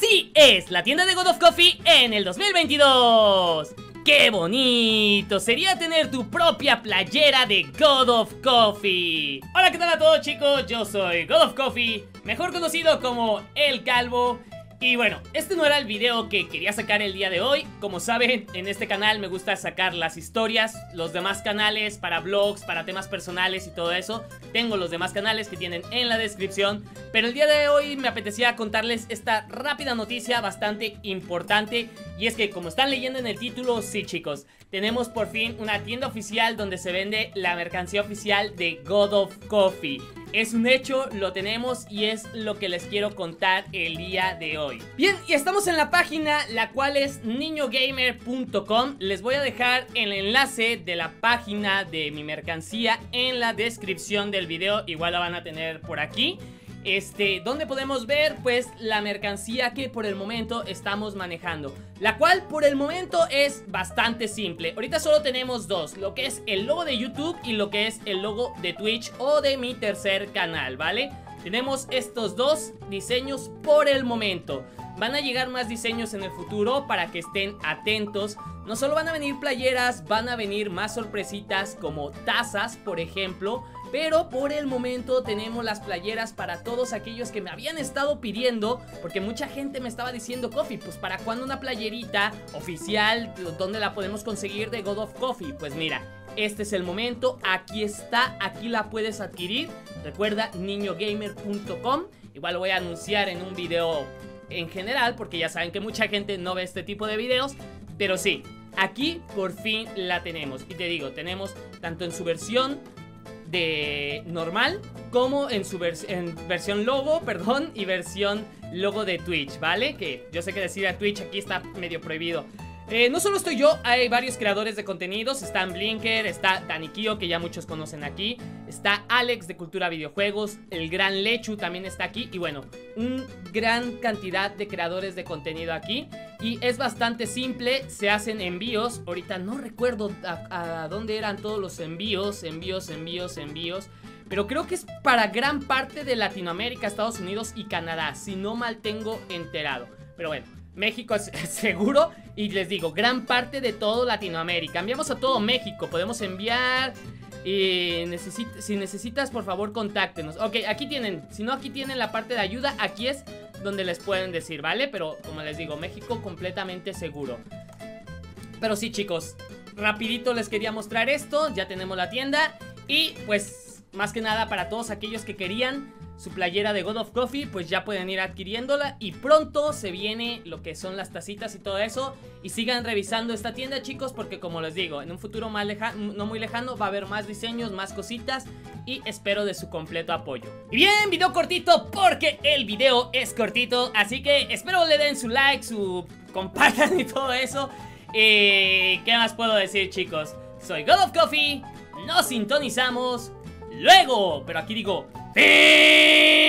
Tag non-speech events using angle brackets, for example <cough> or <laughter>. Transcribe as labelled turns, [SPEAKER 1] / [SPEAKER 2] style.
[SPEAKER 1] Así es, la tienda de God of Coffee en el 2022. ¡Qué bonito! Sería tener tu propia playera de God of Coffee. Hola, ¿qué tal a todos chicos? Yo soy God of Coffee, mejor conocido como El Calvo. Y bueno, este no era el video que quería sacar el día de hoy. Como saben, en este canal me gusta sacar las historias Los demás canales para vlogs, para temas personales y todo eso. Tengo los demás canales que tienen en la descripción. Pero el día de hoy me apetecía contarles esta rápida noticia bastante importante. Y es que como están leyendo en el título, sí chicos Tenemos por fin una tienda oficial donde se vende la mercancía oficial de God of Coffee es un hecho, lo tenemos y es lo que les quiero contar el día de hoy. Bien, y estamos en la página, la cual es niñogamer.com. Les voy a dejar el enlace de la página de mi mercancía en la descripción del video. Igual la van a tener por aquí. Este, donde podemos ver pues la mercancía que por el momento estamos manejando La cual por el momento es bastante simple. Ahorita solo tenemos dos, lo que es el logo de YouTube y lo que es el logo de Twitch o de mi tercer canal, ¿vale? Tenemos estos dos diseños por el momento Van a llegar más diseños en el futuro para que estén atentos. No solo van a venir playeras, van a venir más sorpresitas como tazas, por ejemplo. Pero por el momento tenemos las playeras para todos aquellos que me habían estado pidiendo Porque mucha gente me estaba diciendo Coffee, pues para cuando una playerita oficial ¿Dónde la podemos conseguir de God of Coffee? Pues mira, este es el momento, aquí está, aquí la puedes adquirir. Recuerda niñogamer.com Igual lo voy a anunciar en un video en general Porque ya saben que mucha gente no ve este tipo de videos Pero sí, aquí por fin la tenemos Y te digo, tenemos tanto en su versión de normal como en su versión logo, perdón, y versión logo de Twitch, ¿vale? Que yo sé que decir a Twitch aquí está medio prohibido. Eh, no solo estoy yo, hay varios creadores de contenidos. Está Blinker, está Dani Kio, que ya muchos conocen aquí. Está Alex de Cultura Videojuegos. El gran Lechu también está aquí. Y bueno, un gran cantidad de creadores de contenido aquí. Y es bastante simple, se hacen envíos. Ahorita no recuerdo a dónde eran todos los envíos. Envíos, envíos, envíos. Pero creo que es para gran parte de Latinoamérica, Estados Unidos y Canadá. Si no mal tengo enterado. Pero bueno. México es <laughs> seguro y les digo, gran parte de todo Latinoamérica. Enviamos a todo México, podemos enviar y si necesitas por favor contáctenos. Ok, aquí tienen, si no aquí tienen la parte de ayuda, aquí es donde les pueden decir, ¿vale? Pero como les digo, México completamente seguro. Pero sí chicos, rapidito les quería mostrar esto, ya tenemos la tienda y pues más que nada para todos aquellos que querían su playera de God of Coffee, pues ya pueden ir adquiriéndola. Y pronto se viene lo que son las tacitas y todo eso. Y sigan revisando esta tienda, chicos, porque como les digo, en un futuro más no muy lejano, va a haber más diseños, más cositas. Y espero de su completo apoyo. Y bien, video cortito, porque el video es cortito. Así que espero le den su like, su compartan y todo eso. ¿Y qué más puedo decir, chicos? Soy God of Coffee, nos sintonizamos luego. Pero aquí digo, ¡Fin!